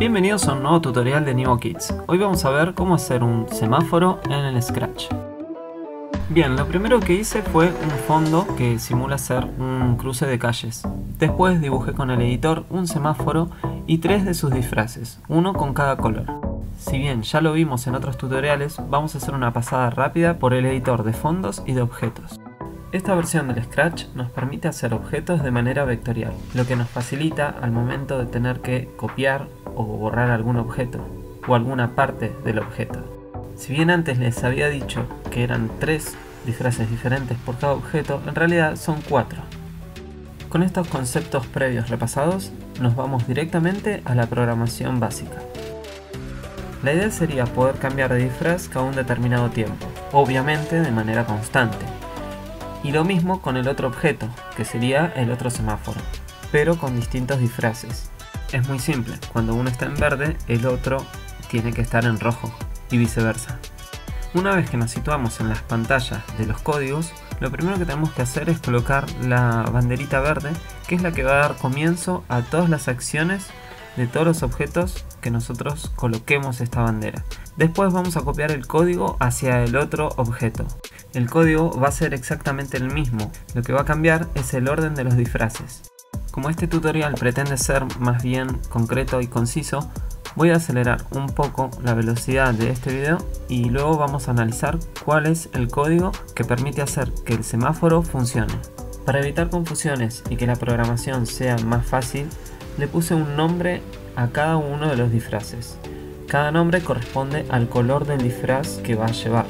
Bienvenidos a un nuevo tutorial de Nivo Kids. Hoy vamos a ver cómo hacer un semáforo en el Scratch. Bien, lo primero que hice fue un fondo que simula ser un cruce de calles. Después dibujé con el editor un semáforo y tres de sus disfraces, uno con cada color. Si bien ya lo vimos en otros tutoriales, vamos a hacer una pasada rápida por el editor de fondos y de objetos. Esta versión del Scratch nos permite hacer objetos de manera vectorial, lo que nos facilita al momento de tener que copiar o borrar algún objeto, o alguna parte del objeto. Si bien antes les había dicho que eran tres disfraces diferentes por cada objeto, en realidad son cuatro. Con estos conceptos previos repasados, nos vamos directamente a la programación básica. La idea sería poder cambiar de disfraz cada un determinado tiempo, obviamente de manera constante, y lo mismo con el otro objeto, que sería el otro semáforo, pero con distintos disfraces. Es muy simple, cuando uno está en verde, el otro tiene que estar en rojo, y viceversa. Una vez que nos situamos en las pantallas de los códigos, lo primero que tenemos que hacer es colocar la banderita verde, que es la que va a dar comienzo a todas las acciones de todos los objetos que nosotros coloquemos esta bandera. Después vamos a copiar el código hacia el otro objeto. El código va a ser exactamente el mismo, lo que va a cambiar es el orden de los disfraces. Como este tutorial pretende ser más bien concreto y conciso, voy a acelerar un poco la velocidad de este video y luego vamos a analizar cuál es el código que permite hacer que el semáforo funcione. Para evitar confusiones y que la programación sea más fácil, le puse un nombre a cada uno de los disfraces. Cada nombre corresponde al color del disfraz que va a llevar.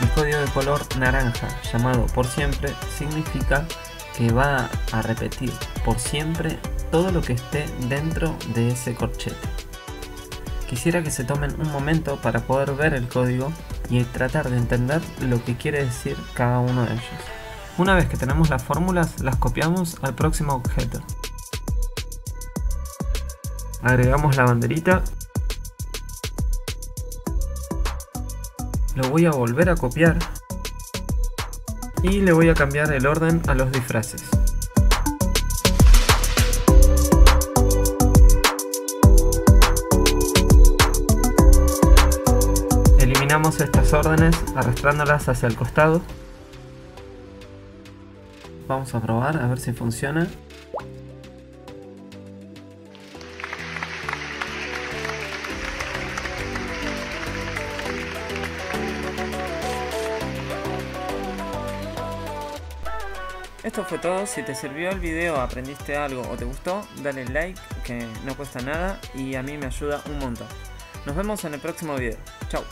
El código de color naranja, llamado por siempre, significa que va a repetir por siempre todo lo que esté dentro de ese corchete. Quisiera que se tomen un momento para poder ver el código y tratar de entender lo que quiere decir cada uno de ellos. Una vez que tenemos las fórmulas, las copiamos al próximo objeto. Agregamos la banderita. Lo voy a volver a copiar. Y le voy a cambiar el orden a los disfraces. Eliminamos estas órdenes arrastrándolas hacia el costado. Vamos a probar a ver si funciona. Esto fue todo, si te sirvió el video, aprendiste algo o te gustó, dale like que no cuesta nada y a mí me ayuda un montón. Nos vemos en el próximo video. Chao.